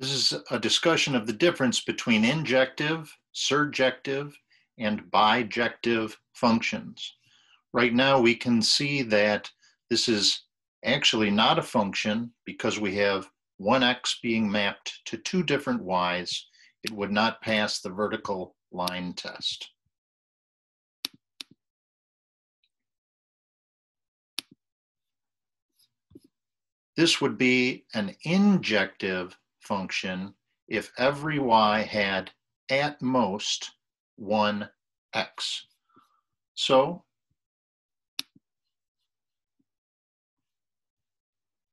This is a discussion of the difference between injective, surjective, and bijective functions. Right now we can see that this is actually not a function because we have one x being mapped to two different y's. It would not pass the vertical line test. This would be an injective function if every y had at most one x. So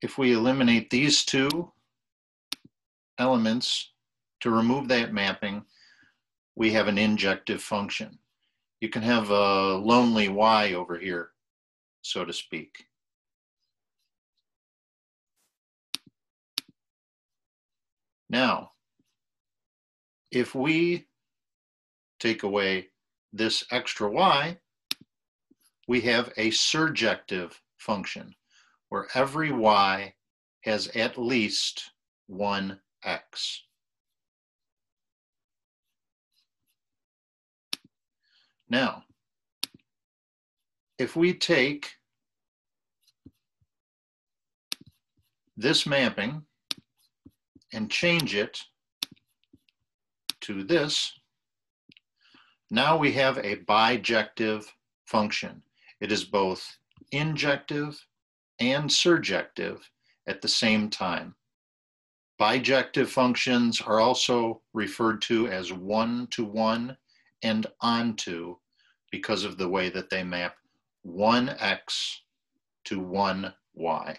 if we eliminate these two elements to remove that mapping, we have an injective function. You can have a lonely y over here, so to speak. Now, if we take away this extra y, we have a surjective function where every y has at least one x. Now, if we take this mapping and change it to this, now we have a bijective function. It is both injective and surjective at the same time. Bijective functions are also referred to as one-to-one and onto because of the way that they map one x to one y.